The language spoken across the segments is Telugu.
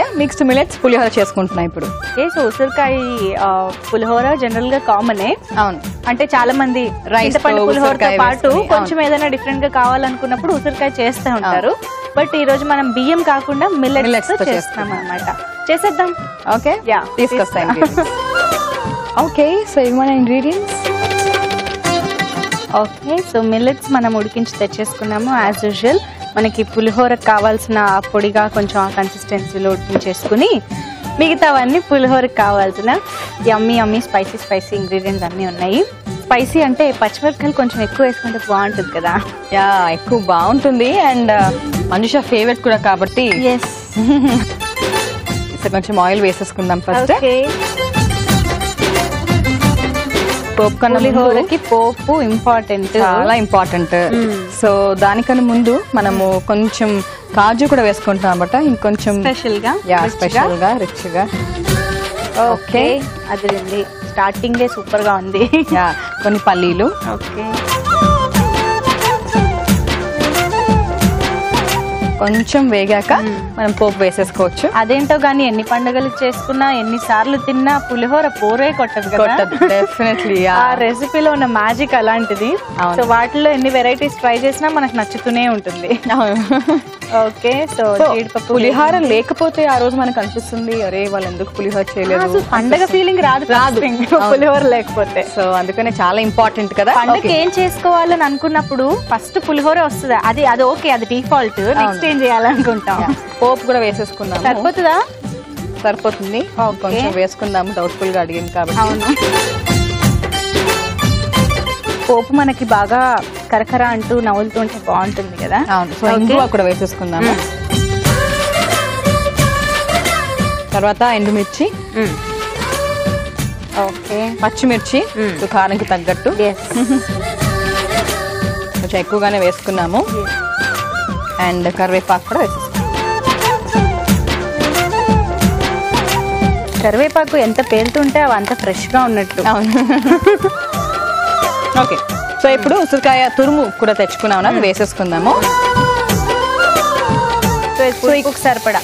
ఉసిరికాయ మిక్స్డ్ మిలెట్స్ పులిహోర చేసుకుంటున్నాం ఇప్పుడు. సో ఉసిరికాయ పులిహోర జనరల్గా కామనే అవును. అంటే చాలా మంది చింతపండు తో పులిహోరతో పాటు కొంచెం ఏదైనా డిఫరెంట్గా కావాలనుకున్నప్పుడు ఉసిరికాయ చేస్తూ ఉంటారు. బట్ ఈ రోజు మనం బియ్యం కాకుండా మిల్లెట్స్తో చేస్తాం అనమాట చేసేద్దాం. ఓకే? తీసుకొస్తాను ఓకే సో ఇవి మన ఇంగ్రీడియంట్స్ ఓకే సో మిల్లెట్స్ మనం ఉడికించి తెచ్చేసుకున్నాము యాజ్ యూజువల్ మనకి పులిహోరకు కావాల్సిన పొడిగా కొంచెం ఆ కన్సిస్టెన్సీలో ఉడికించేసుకుని మిగతావన్నీ పులిహోరకు కావాల్సిన yummy yummy spicy spicy ingredients అన్నీ ఉన్నాయి. స్పైసీ అంటే పచ్చిమిరపకాయలు కొంచెం ఎక్కువ వేసుకుంటే బాగుంటుంది కదా. యా ఎక్కువ బాగుంటుంది. అండ్ మనుష ఫేవరెట్ కూడా కాబట్టి కొంచెం ఆయిల్ వేసేసుకుందాం ఫస్ట్ పోపు కన్నా పులిహోరకి పోపు ఇంపార్టెంట్ చాలా ఇంపార్టెంట్ సో దానికన్నా ముందు మనము కొంచెం కాజు కూడా వేసుకుంటాం అనమాట ఇంకొంచెం స్పెషల్గా. స్పెషల్గా? రిచ్గా. ఓకే అదిరింది స్టార్టింగ్ సూపర్గా ఉంది. యా కొన్ని పల్లీలు. ఓకే కొంచెం వేగాక మనం పోపు వేసేసుకోవచ్చు. అదేంటో గానీ ఎన్ని పండుగలు చేసుకున్నా ఎన్ని సార్లు తిన్నా పులిహోర పోరే కొట్టదు కొట్టదు డెఫినెట్లీ ఆ రెసిపీలో ఉన్న మ్యాజిక్ అలాంటిది. సో వాటిలో ఎన్ని వెరైటీస్ ట్రై చేసినా మనకు నచ్చుతూనే ఉంటుంది. Okay so pulihora. లేకపోతే ఆ రోజు మనకు అనిపిస్తుంది అరే వాళ్ళు ఎందుకు పులిహోర చేయలేదు? పండగ ఫీలింగ్ రాదు రాదు. పులిహోర లేకపోతే. సో అందుకనే చాలా ఇంపార్టెంట్ కదా? పండగకి ఏం చేసుకోవాలని అనుకున్నప్పుడు ఫస్ట్ పులిహోర వస్తుంది. అది అది ఓకే అది డిఫాల్ట్ నెక్స్ట్ ఏం చేయాలనుకుంటాం పోపు కూడా వేసేసుకున్నాము. సరిపోతుందా? సరిపోతుంది. కొంచెం వేసుకుందాము డౌట్ఫుల్గా అడిగింది కాబట్టి. అవును. పోపు మనకి బాగా కరకర అంటూ నవ్వులుతుంటే బాగుంటుంది కదా? అవును. సో. ఇంగువ కూడా వేసేసుకుందాము. తర్వాత ఎండుమిర్చి. ఓకే. పచ్చిమిర్చి. కారంకి తగ్గట్టు. కొంచెం ఎక్కువగానే వేసుకున్నాము. అండ్ కరివేపాకు కూడా వేసేసుకున్నాము కరివేపాకు ఎంత పేలుతుంటే అవి అంత ఫ్రెష్గా ఉన్నట్టు అవును. ఓకే. సో ఇప్పుడు ఉసిరికాయ తురుము కూడా తెచ్చుకున్నాము అది వేసేసుకుందాము. సో సరిపడా.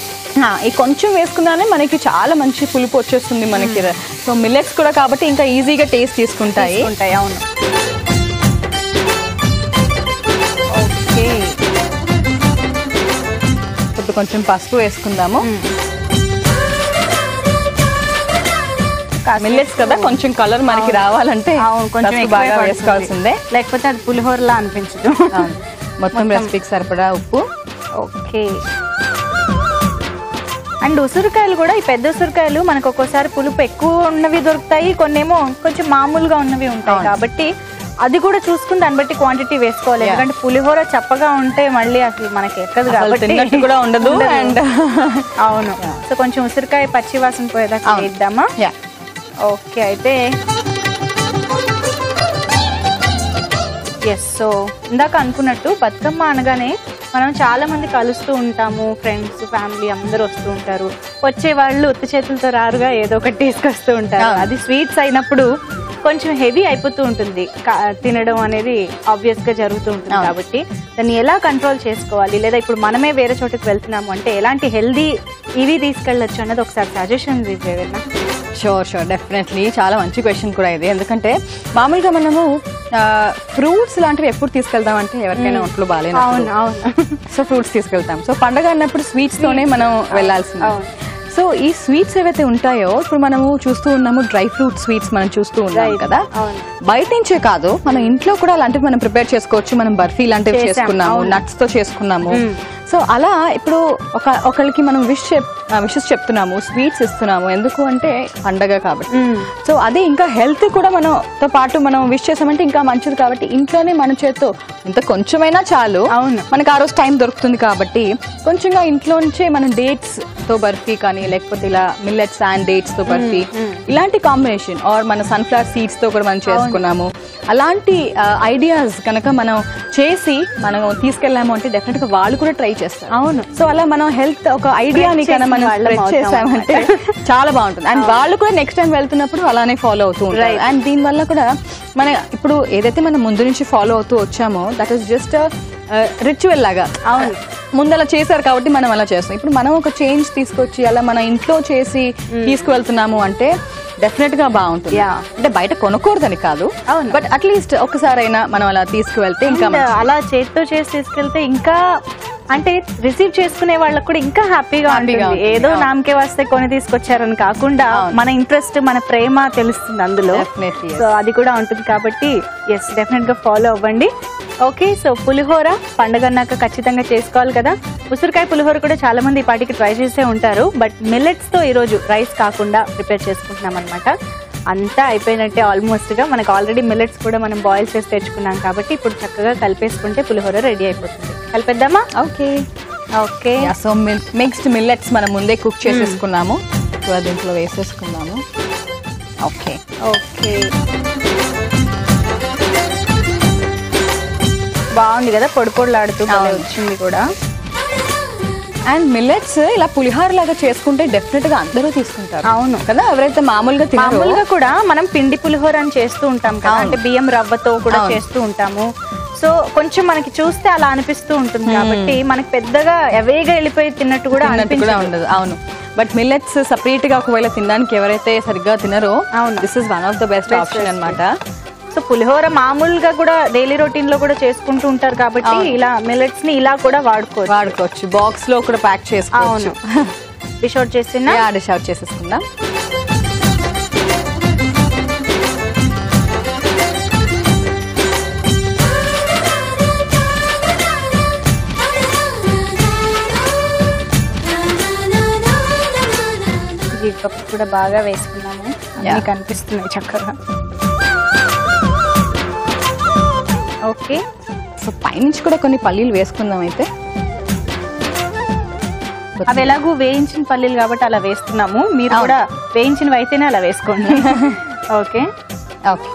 ఈ కొంచెం వేసుకున్నానే మనకి చాలా మంచి పులుపు వచ్చేస్తుంది మనకి. సో మిల్లెట్స్ కూడా కాబట్టి ఇంకా ఈజీగా టేస్ట్ తీసుకుంటాయి. ఉంటాయి అవును. ఓకే. ఇప్పుడు కొంచెం పసుపు వేసుకుందాము మిల్లెట్స్ కదా కొంచెం కలర్ మనకి రావాలంటే కొంచెం బాగా. వేసుకోవాల్సిందే లేకపోతే అది పులిహోరలా అనిపించదు. మొత్తం రెసిపీకి సరిపడా ఉప్పు ఓకే అండ్ ఉసిరికాయలు కూడా ఈ పెద్ద ఉసిరికాయలు మనకు ఒక్కోసారి పులుపు ఎక్కువ ఉన్నవి దొరుకుతాయి కొన్నేమో కొంచెం మామూలుగా ఉన్నవి ఉంటాయి. కాబట్టి అది కూడా చూసుకుని దాన్ని బట్టి క్వాంటిటీ వేసుకోవాలి. ఎందుకంటే పులిహోర చప్పగా ఉంటే మళ్ళీ అసలు మనకి ఎక్కదు కాబట్టి కూడా ఉండదు అండ్ అవును. సో కొంచెం ఉసిరికాయ పచ్చి వాసన పోయేదాకా. వేద్దామా? ఓకే అయితే ఎస్ సో ఇందాక అనుకున్నట్టు బతుకమ్మ అనగానే మనం చాలా మంది కలుస్తూ ఉంటాము ఫ్రెండ్స్ ఫ్యామిలీ అందరూ వస్తూ ఉంటారు. వచ్చే వాళ్ళు ఉత్తి చేతులతో రారుగా ఏదో ఒకటి తీసుకొస్తూ ఉంటారు. అది స్వీట్స్ అయినప్పుడు కొంచెం హెవీ అయిపోతూ ఉంటుంది. తినడం అనేది ఆబ్వియస్గా జరుగుతూ ఉంటుంది. కాబట్టి దాన్ని ఎలా కంట్రోల్ చేసుకోవాలి? లేదా ఇప్పుడు మనమే వేరే చోటుకి వెళ్తున్నాము అంటే ఎలాంటి హెల్దీ ఇవి తీసుకెళ్ళొచ్చు అన్నది ఒకసారి సజెషన్స్ ఇవ్వేవన్నా షూర్ షూర్ డెఫినెట్లీ చాలా మంచి క్వశ్చన్ కూడా ఇది. ఎందుకంటే మామూలుగా మనము ఫ్రూట్స్ లాంటివి ఎప్పుడు తీసుకెళ్తాం అంటే ఎవరికైనా ఒంట్లో బాగాలేదు సో ఫ్రూట్స్ తీసుకెళ్తాం. సో పండగ అన్నప్పుడు స్వీట్స్ తోనే మనం వెళ్ళాల్సింది. అవును. సో ఈ స్వీట్స్ ఏవైతే ఉంటాయో ఇప్పుడు మనము చూస్తూ ఉన్నాము డ్రై ఫ్రూట్ స్వీట్స్ మనం చూస్తూ ఉన్నాం. కదా. బయట నుంచే కాదు మన ఇంట్లో కూడా అలాంటివి మనం ప్రిపేర్ చేసుకోవచ్చు మనం బర్ఫీ లాంటివి చేసాం, చేసుకున్నాము. నట్స్తో చేసుకున్నాము సో అలా ఇప్పుడు ఒక ఒకరికి మనం విష్ చెప్ విషెస్ చెప్తున్నాము స్వీట్స్ ఇస్తున్నాము. ఎందుకు అంటే పండగ కాబట్టి. సో అదే ఇంకా హెల్త్ కూడా మనం తో పాటు మనం విష్ చేసామంటే ఇంకా మంచిది కాబట్టి ఇంట్లోనే మన చేత్తో ఇంత కొంచెమైనా చాలు. అవును. మనకు ఆ రోజు టైం దొరుకుతుంది కాబట్టి కొంచెంగా ఇంట్లో నుంచే మనం డేట్స్తో బర్ఫీ కానీ లేకపోతే ఇలా మిల్లెట్స్ అండ్ డేట్స్తో బర్ఫీ ఇలాంటి కాంబినేషన్ ఆర్ మన సన్ఫ్లవర్ సీడ్స్తో కూడా మనం చేసుకున్నాము. అలాంటి ఐడియాస్ కనుక మనం చేసి మనం తీసుకెళ్ళాము అంటే డెఫినెట్గా వాళ్ళు కూడా ట్రై చేస్తారు. అవును. సో అలా మనం హెల్త్ ఒక ఐడియాని కనుక మనం స్ప్రెడ్ చేసామంటే చాలా బాగుంటుంది. అండ్ వాళ్ళు కూడా నెక్స్ట్ టైం వెళ్తున్నప్పుడు అలానే ఫాలో అవుతూ ఉంటారు. అండ్ దీని వల్ల కూడా మన ఇప్పుడు ఏదైతే మనం ముందు నుంచి ఫాలో అవుతూ వచ్చామో దట్ ఈస్ జస్ట్ రిచువల్ లాగా. అవును. ముందు అలా చేశారు కాబట్టి మనం అలా చేస్తాం ఇప్పుడు మనం ఒక చేంజ్ తీసుకొచ్చి అలా మన ఇంట్లో చేసి తీసుకువెళ్తున్నాము అంటే డెఫినెట్గా బాగుంటుంది. అంటే బయట కొనకూడదని కాదు. అవును. బట్ అట్లీస్ట్ ఒకసారైనా మనం అలా తీసుకువెళ్తే ఇంకా అలా చేతితో చేసి తీసుకెళ్తే ఇంకా అంటే రిసీవ్ చేసుకునే వాళ్ళకి కూడా ఇంకా హ్యాపీగా ఉంటుంది. ఏదో. నామకే వస్తే కొని తీసుకొచ్చారని కాకుండా. మన ఇంట్రెస్ట్ మన ప్రేమ తెలుస్తుంది అందులో. సో అది కూడా ఉంటుంది కాబట్టి ఎస్ డెఫినెట్గా ఫాలో అవ్వండి. ఓకే సో పులిహోర పండగ అన్నాక ఖచ్చితంగా చేసుకోవాలి కదా. ఉసిరికాయ పులిహోర కూడా చాలా మంది ఈ పాటికి ట్రై చేసే ఉంటారు. బట్ మిల్లెట్స్తో ఈరోజు రైస్ కాకుండా ప్రిపేర్ చేసుకుంటున్నాం అనమాట అంతా అయిపోయినట్టే ఆల్మోస్ట్గా మనకు ఆల్రెడీ మిల్లెట్స్ కూడా మనం బాయిల్ చేసి తెచ్చుకున్నాం కాబట్టి ఇప్పుడు చక్కగా కలిపేసుకుంటే పులిహోర రెడీ అయిపోతుంది. కలిపేద్దామా? Okay. Okay. So mixed millets మనం ముందే కుక్ చేసేసుకున్నాము. సో అది దీంట్లో వేసేసుకున్నాము. ఓకే. ఓకే. బాగుంది కదా? పొడి పొడిలాడుతూ. వచ్చింది కూడా. అండ్ మిల్లెట్స్ ఇలా పులిహార లాగా చేసుకుంటే డెఫినెట్గా అందరూ తీసుకుంటారు అవును. కదా ఎవరైతే మామూలుగా మామూలుగా కూడా మనం పిండి పులిహోర అని చేస్తూ ఉంటాం కదా. అంటే బియ్యం రవ్వతో కూడా. చేస్తూ ఉంటాము సో కొంచెం మనకి చూస్తే అలా అనిపిస్తూ ఉంటుంది కాబట్టి మనకి పెద్దగా ఎవేగా వెళ్ళిపోయి తిన్నట్టు కూడా ఉండదు అవును బట్ మిల్లెట్స్ సపరేట్గా ఒకవేళ తినడానికి ఎవరైతే సరిగ్గా తినరో అవును. This is one of the best option recipe. So pulihora మామూలుగా కూడా డైలీ రొటీన్లో కూడా చేసుకుంటూ ఉంటారు కాబట్టి. ఇలా మిల్లెట్స్ని ఇలా కూడా వాడుకోవచ్చు. వాడుకోవచ్చు. బాక్స్లో కూడా ప్యాక్ చేసుకోవచ్చు. అవును. డిష్ అవుట్ చేసిన యా డిష్ అవుట్ చేసేసుకుందాం. జీడిపప్పు కూడా బాగా వేసుకున్నాము. అన్ని. కనిపిస్తున్నాయి చక్కగా. ఓకే. సో పైనుంచి కూడా కొన్ని పల్లీలు వేసుకుందాం అయితే. అవి ఎలాగూ వేయించిన పల్లీలు కాబట్టి అలా వేస్తున్నాము. మీరు. కూడా వేయించినవి అయితేనే అలా వేసుకోండి. ఓకే. ఓకే.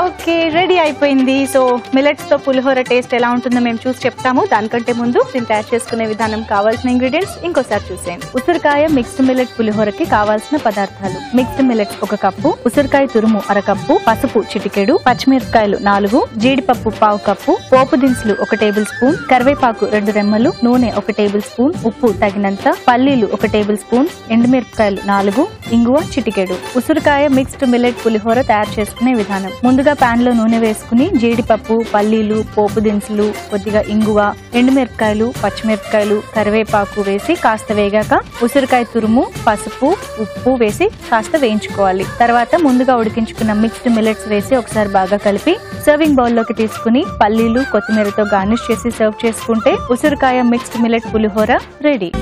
ఓకే రెడీ అయిపోయింది. సో మిలెట్స్తో పులిహోర టేస్ట్ ఎలా ఉంటుందో మేము చూసి చెప్తాము. దానికంటే ముందు దీన్ని తయారు చేసుకునే విధానం కావాల్సిన ఇంగ్రీడియంట్స్ ఇంకోసారి చూసేయండి. ఉసిరికాయ మిక్స్డ్ మిల్లెట్ పులిహోరకి కావాల్సిన పదార్థాలు. మిక్స్డ్ మిల్లెట్ ఒక కప్పు ఉసిరికాయ తురుము అరకప్పు పసుపు చిటికెడు పచ్చిమిరపకాయలు నాలుగు జీడిపప్పు పావు కప్పు పోపు దినుసులు ఒక టేబుల్ స్పూన్ కరివేపాకు రెండు రెమ్మలు నూనె ఒక టేబుల్ స్పూన్ ఉప్పు తగినంత పల్లీలు ఒక టేబుల్ స్పూన్ ఎండుమిరపకాయలు నాలుగు ఇంగువ చిటికెడు. ఉసిరికాయ మిక్స్డ్ మిల్లెట్ పులిహోర తయారు చేసుకునే విధానం. ముందు ముందుగా పాన్లో నూనె వేసుకుని జీడిపప్పు పల్లీలు పోపు దినుసులు కొద్దిగా ఇంగువ ఎండుమిరపకాయలు పచ్చిమిరపకాయలు కరివేపాకు వేసి కాస్త వేగాక ఉసిరికాయ తురుము పసుపు ఉప్పు వేసి కాస్త వేయించుకోవాలి. తర్వాత ముందుగా ఉడికించుకున్న మిక్స్డ్ మిల్లెట్స్ వేసి ఒకసారి బాగా కలిపి సర్వింగ్ బౌల్లోకి తీసుకుని పల్లీలు కొత్తిమీరతో గార్నిష్ చేసి సర్వ్ చేసుకుంటే ఉసిరికాయ మిక్స్డ్ మిల్లెట్ పులిహోర రెడీ.